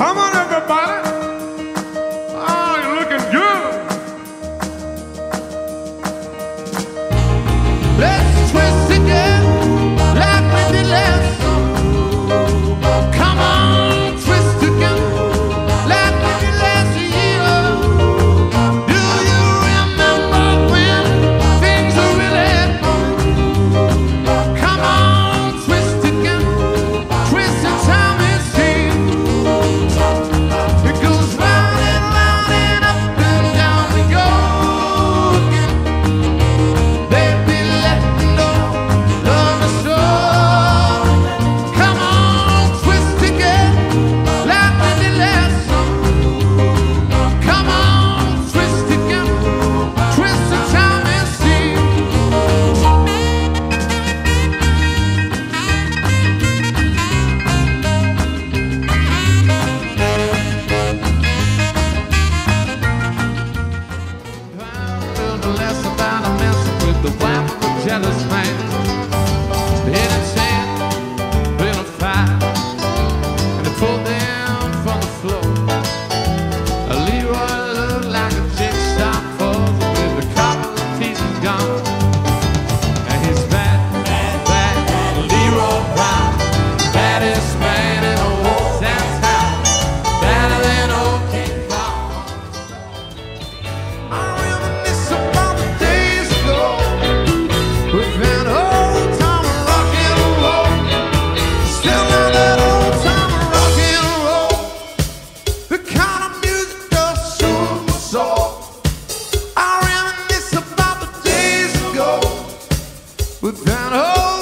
Come on without hope.